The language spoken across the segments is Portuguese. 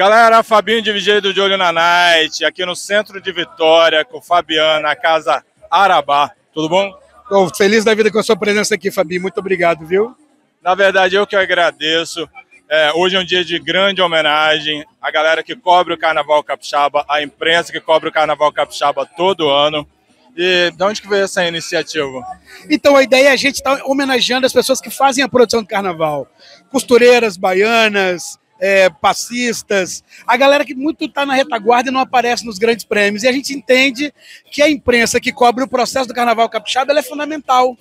Galera, Fabinho de Vigílio de Olho na Night, aqui no centro de Vitória, com o Fabiano, na casa Arabá. Tudo bom? Tô feliz da vida com a sua presença aqui, Fabinho. Muito obrigado, viu? Na verdade, eu que agradeço. É, hoje é um dia de grande homenagem à galera que cobre o Carnaval Capixaba, à imprensa que cobre o Carnaval Capixaba todo ano. E de onde que veio essa iniciativa? Então a ideia é a gente estar tá homenageando as pessoas que fazem a produção do carnaval. Costureiras, baianas, é, passistas, a galera que muito está na retaguarda e não aparece nos grandes prêmios. E a gente entende que a imprensa que cobre o processo do Carnaval Capixaba é fundamental.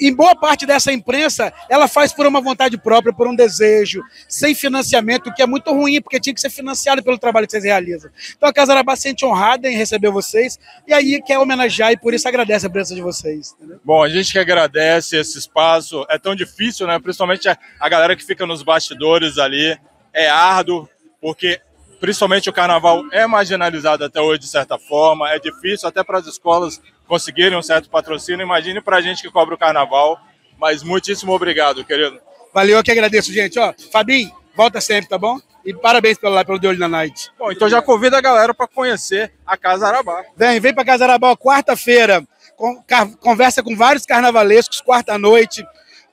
Em boa parte dessa imprensa, ela faz por uma vontade própria, por um desejo, sem financiamento, o que é muito ruim, porque tinha que ser financiado pelo trabalho que vocês realizam. Então a Casa Arabá se sente honrada em receber vocês e aí quer homenagear e por isso agradece a presença de vocês. Entendeu? Bom, a gente que agradece esse espaço. É tão difícil, né? Principalmente a galera que fica nos bastidores ali é árduo, porque principalmente o carnaval é marginalizado até hoje de certa forma, é difícil até para as escolas conseguirem um certo patrocínio. Imagine para a gente que cobra o carnaval, mas muitíssimo obrigado, querido. Valeu, eu que agradeço, gente. Ó, Fabinho, volta sempre, tá bom? E parabéns pelo, lá, pelo De Olho na Night. Bom, então já convido a galera para conhecer a Casa Arabá. Vem, vem para Casa Arabá quarta-feira. Conversa com vários carnavalescos, quarta-noite.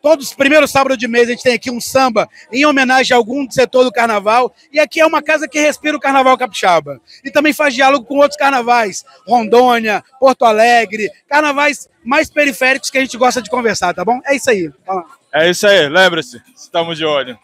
Todos os primeiros sábados de mês a gente tem aqui um samba em homenagem a algum setor do carnaval. E aqui é uma casa que respira o carnaval capixaba. E também faz diálogo com outros carnavais. Rondônia, Porto Alegre, carnavais mais periféricos que a gente gosta de conversar, tá bom? É isso aí. É isso aí, lembre-se, estamos de olho.